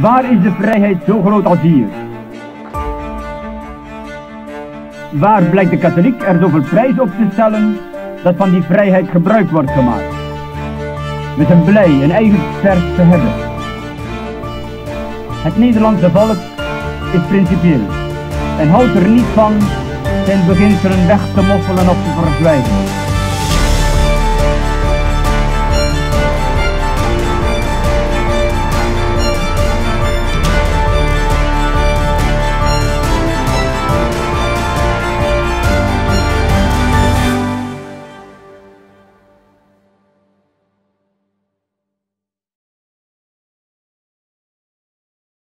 Waar is de vrijheid zo groot als hier? Waar blijkt de katholiek er zoveel prijs op te stellen dat van die vrijheid gebruik wordt gemaakt? met een blij een eigen sterk te hebben. Het Nederlandse volk is principieel en houdt er niet van zijn beginselen weg te moffelen of te verzwijgen.